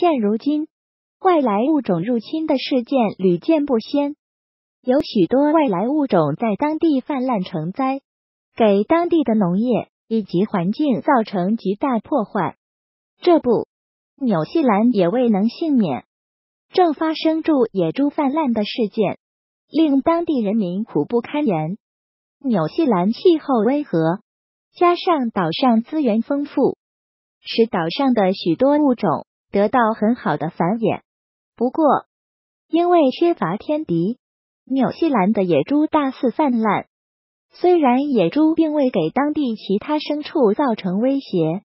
现如今，外来物种入侵的事件屡见不鲜，有许多外来物种在当地泛滥成灾，给当地的农业以及环境造成极大破坏。这不，纽西兰也未能幸免，正发生住野猪泛滥的事件，令当地人民苦不堪言。纽西兰气候温和，加上岛上资源丰富，使岛上的许多物种得到很好的繁衍。不过，因为缺乏天敌，纽西兰的野猪大肆泛滥。虽然野猪并未给当地其他牲畜造成威胁，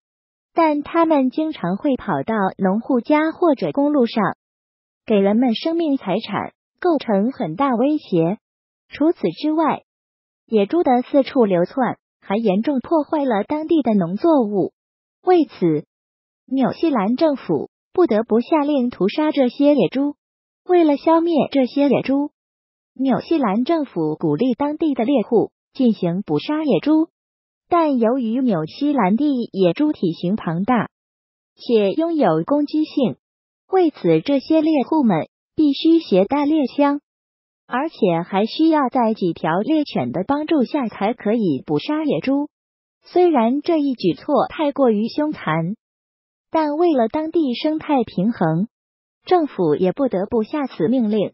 但它们经常会跑到农户家或者公路上，给人们生命财产构成很大威胁。除此之外，野猪的四处流窜，还严重破坏了当地的农作物。为此，纽西兰政府不得不下令屠杀这些野猪。为了消灭这些野猪，纽西兰政府鼓励当地的猎户进行捕杀野猪。但由于纽西兰地野猪体型庞大，且拥有攻击性，为此这些猎户们必须携带猎枪。而且还需要在几条猎犬的帮助下才可以捕杀野猪。虽然这一举措太过于凶残，但为了当地生态平衡，政府也不得不下此命令。